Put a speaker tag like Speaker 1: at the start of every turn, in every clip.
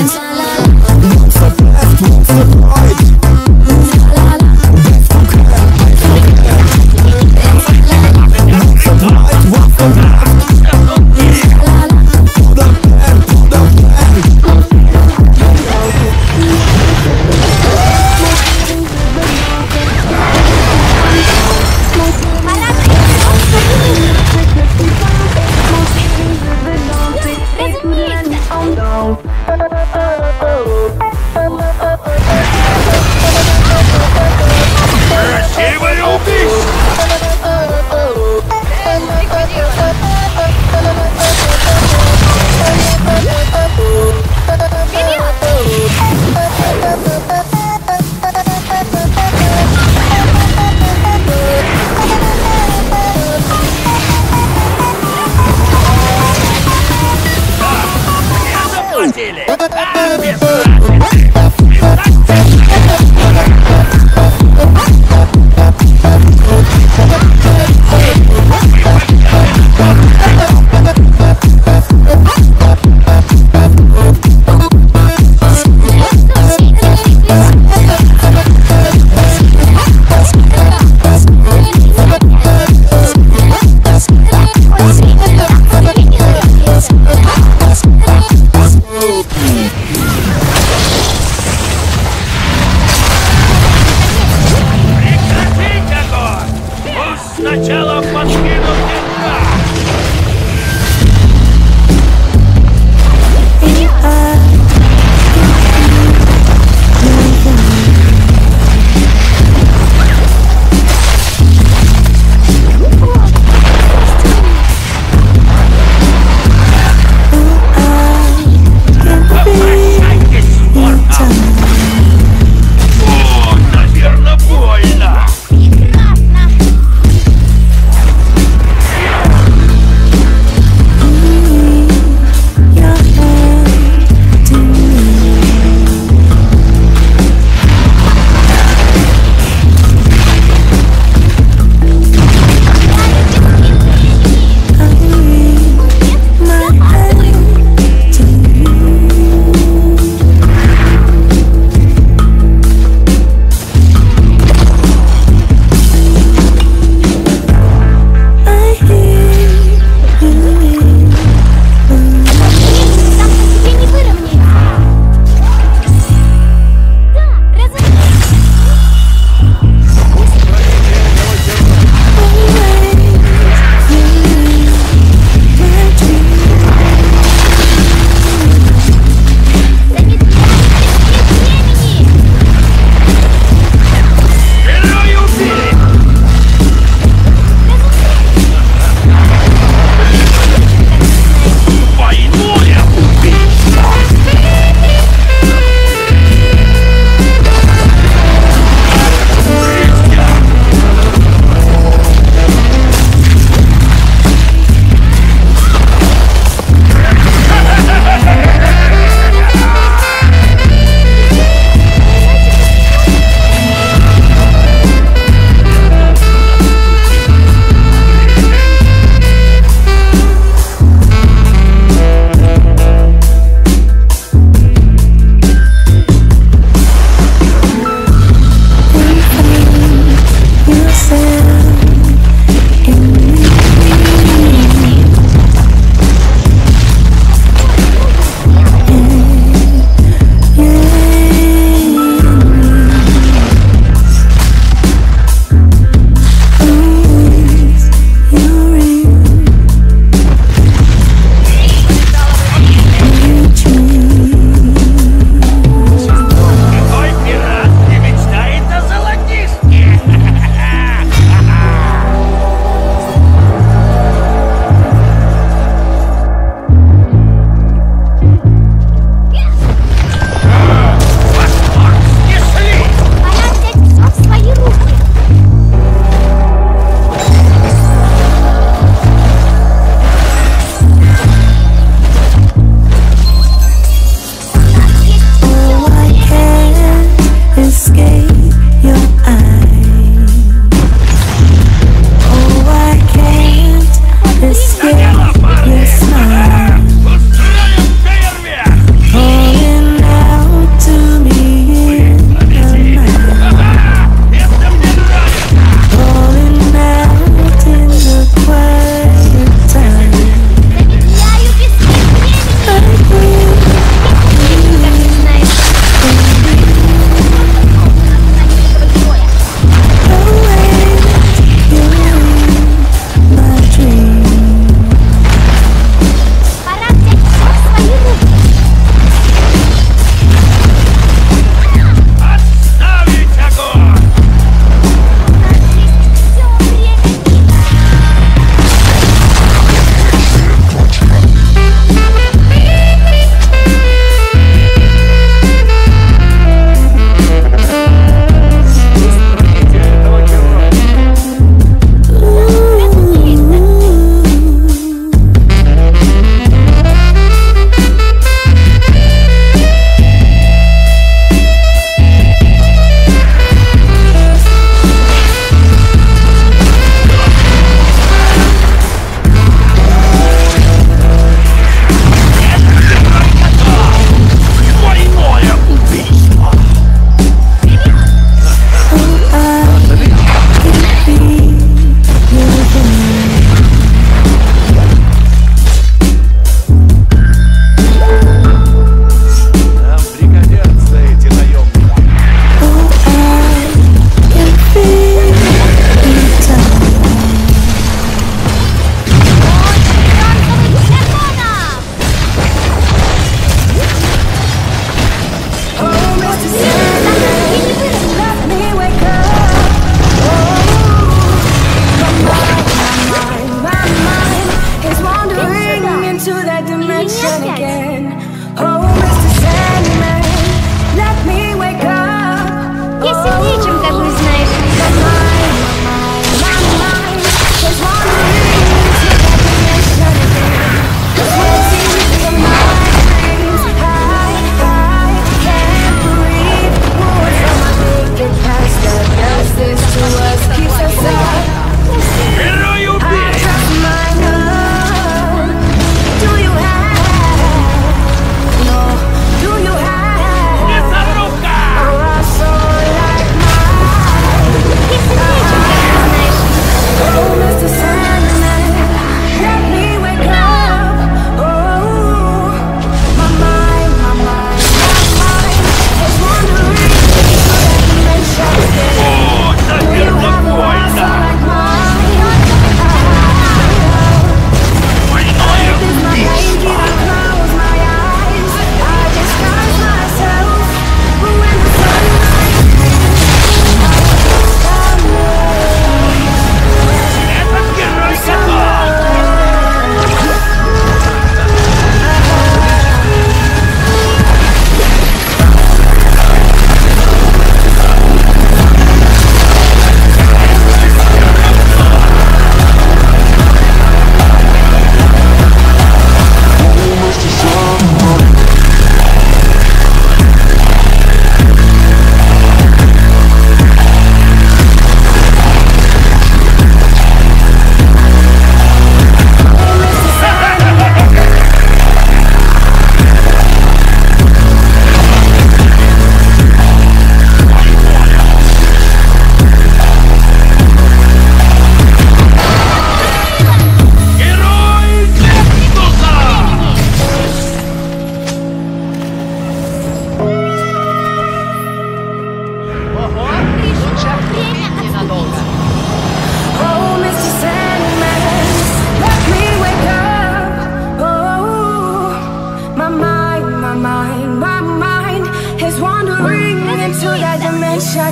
Speaker 1: hands.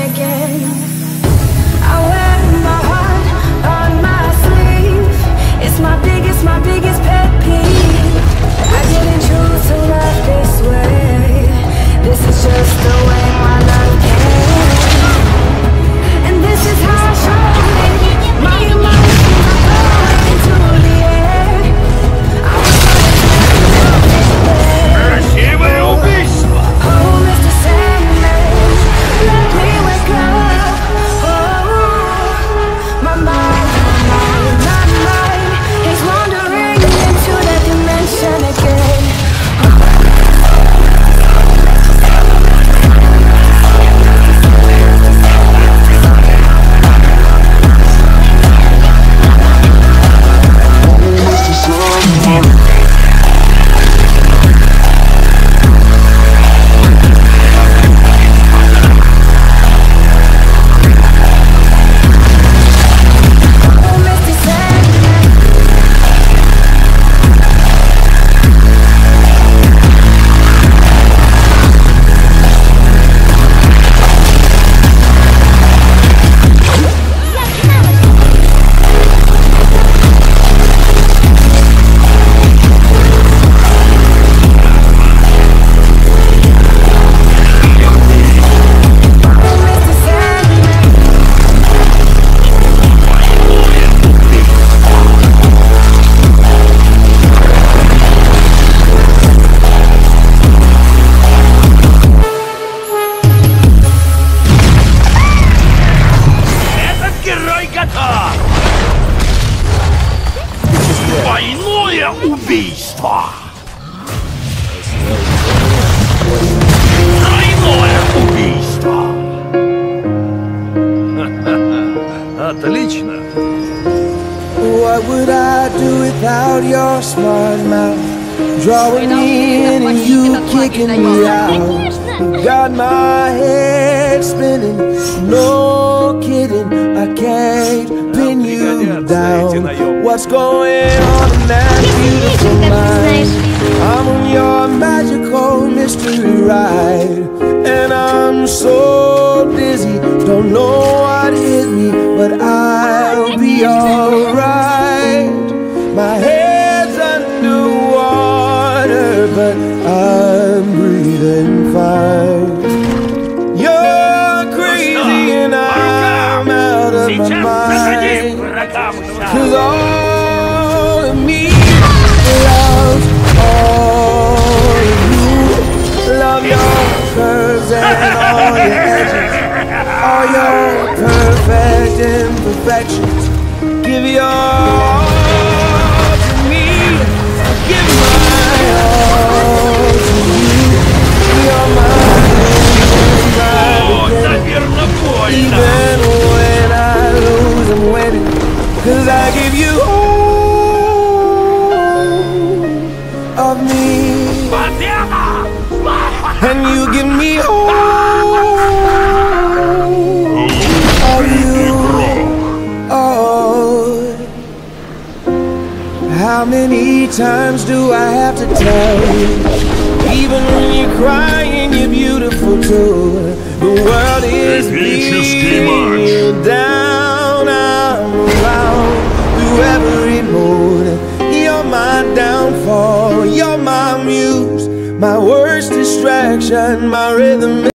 Speaker 2: Again. I wear my heart on my sleeve. It's my biggest, my biggest
Speaker 1: Двойное убийство! Тройное убийство! Отлично!
Speaker 3: What would I do without your smart mouth? Drawing me in and you kicking me out. You got my head spinning, no kidding. I can't pin you down. What's going on in that beautiful mind? I'm on your magical mystery ride, and I'm so dizzy, don't know what hit me, but I'll be much. Give your all to me. Give my all to you. You're my Even when I lose, I'm winning. Cause I give you times do I have to tell you? Even when you're crying, you're beautiful too. The world is beating down. I'm around through every mood. You're my downfall. You're my muse, my worst distraction, my rhythm.